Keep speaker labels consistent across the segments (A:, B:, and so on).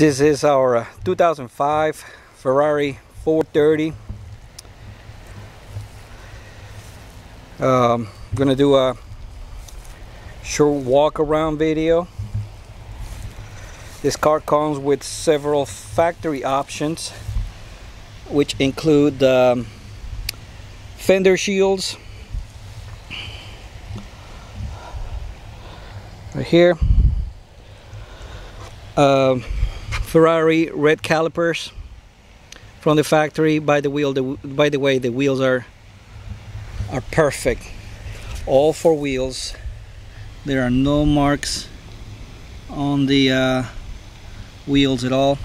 A: This is our uh, 2005 Ferrari 430. Um, I'm gonna do a short walk around video. This car comes with several factory options which include um, fender shields right here um, Ferrari red calipers from the factory by the wheel the, by the way the wheels are are perfect. All four wheels there are no marks on the uh, wheels at all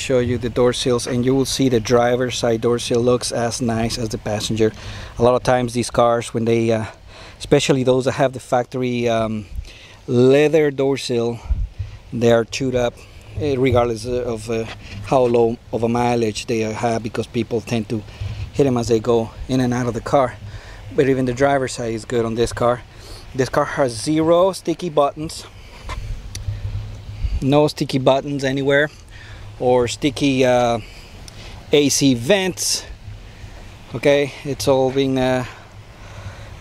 A: show you the door seals and you will see the driver's side door seal looks as nice as the passenger. A lot of times these cars when they, uh, especially those that have the factory um, leather door seal they are chewed up eh, regardless of uh, how low of a mileage they have because people tend to hit them as they go in and out of the car. But even the driver's side is good on this car. This car has zero sticky buttons. No sticky buttons anywhere or sticky uh, AC vents. Okay it's all been uh,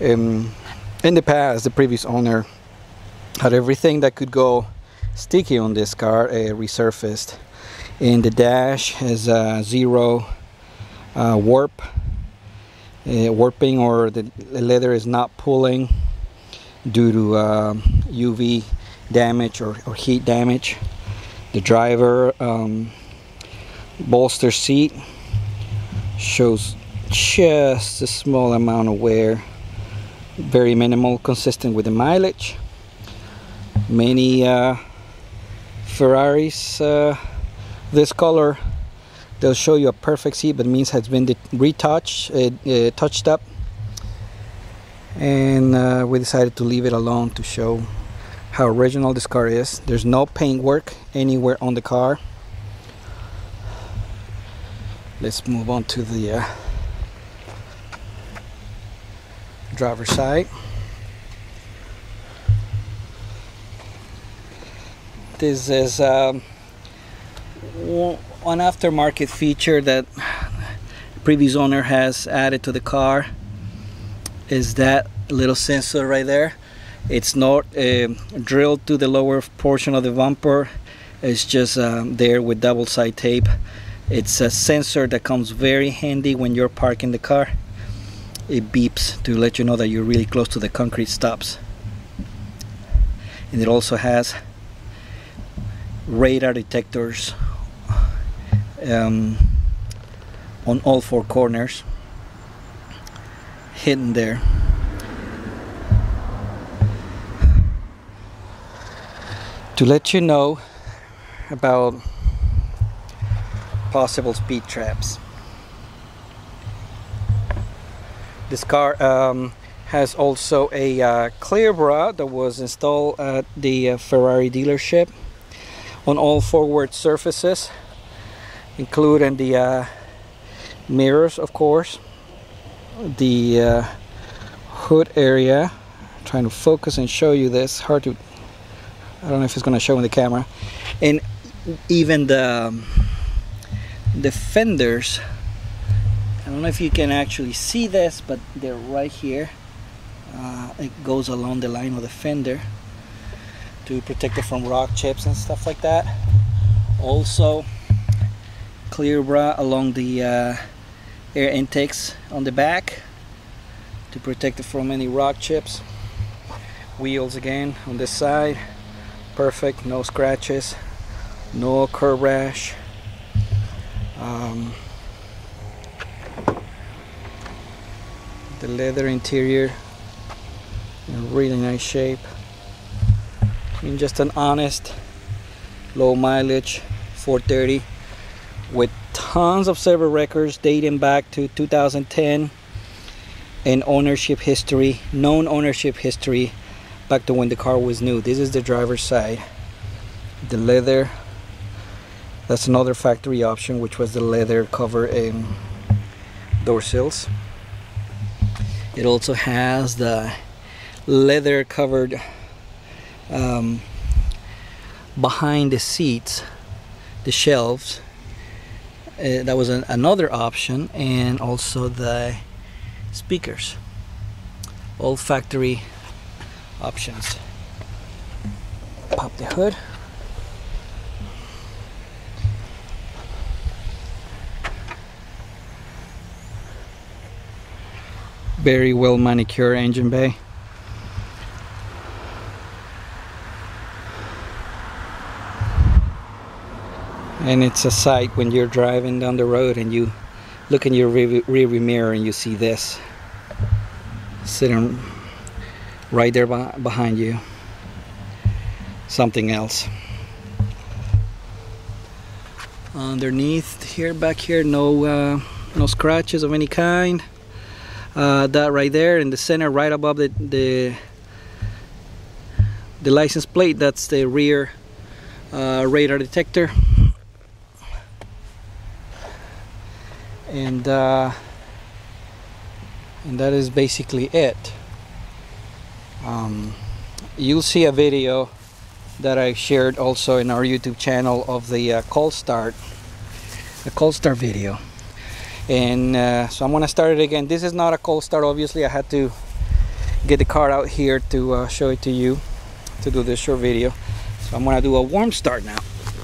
A: um, in the past the previous owner had everything that could go sticky on this car uh, resurfaced. And the dash has uh, zero uh, warp uh, warping or the leather is not pulling due to UV damage or, or heat damage the driver um, bolster seat shows just a small amount of wear very minimal consistent with the mileage. Many uh, Ferraris uh, this color they'll show you a perfect seat but means has been retouched uh, uh, touched up. And uh, we decided to leave it alone to show how original this car is. There's no paint work anywhere on the car. Let's move on to the uh, driver's side. This is um, one aftermarket feature that previous owner has added to the car is that little sensor right there it's not uh, drilled to the lower portion of the bumper. It's just um, there with double side tape. It's a sensor that comes very handy when you're parking the car. It beeps to let you know that you're really close to the concrete stops. And it also has radar detectors um, on all four corners hidden there to let you know about possible speed traps. This car um, has also a uh, clear bra that was installed at the uh, Ferrari dealership on all forward surfaces including the uh, mirrors of course the uh, hood area I'm trying to focus and show you this hard to I don't know if it's going to show in the camera. And even the um, the fenders I don't know if you can actually see this but they're right here. Uh, it goes along the line of the fender to protect it from rock chips and stuff like that. Also clear bra along the uh, air intakes on the back to protect it from any rock chips. Wheels again on this side perfect no scratches no curb rash. Um, the leather interior in really nice shape. In just an honest low mileage 430 with tons of server records dating back to 2010 and ownership history known ownership history back to when the car was new this is the driver's side the leather that's another factory option which was the leather cover and door sills. It also has the leather covered um, behind the seats, the shelves. Uh, that was an, another option, and also the speakers. All factory options. Pop the hood. very well manicured engine bay and it's a sight when you're driving down the road and you look in your rear, rear mirror and you see this sitting right there behind you. Something else. Underneath here back here no uh, no scratches of any kind. Uh, that right there in the center right above the, the the license plate that's the rear uh, radar detector. And uh, and that is basically it um, you'll see a video that I shared also in our YouTube channel of the uh, cold start the cold start video. And uh, so I'm gonna start it again. This is not a cold start obviously. I had to get the car out here to uh, show it to you to do this short video. So I'm gonna do a warm start now.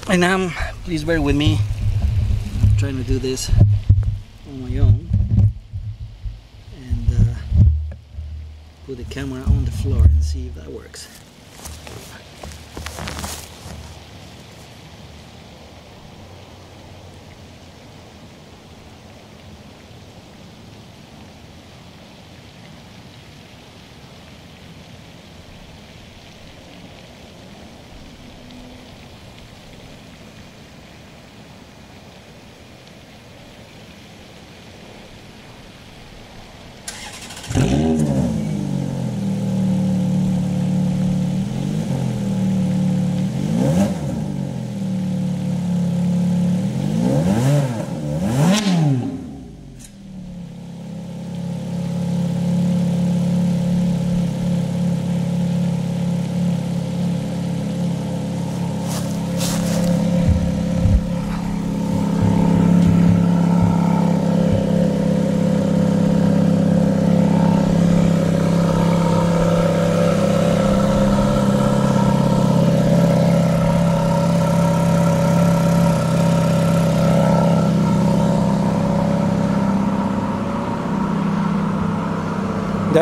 A: And um please bear with me. I'm trying to do this on my own and uh, put the camera on the floor and see if that works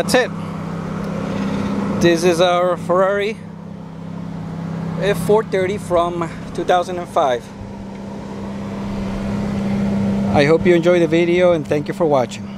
A: that's it. This is our Ferrari F430 from 2005 I hope you enjoyed the video and thank you for watching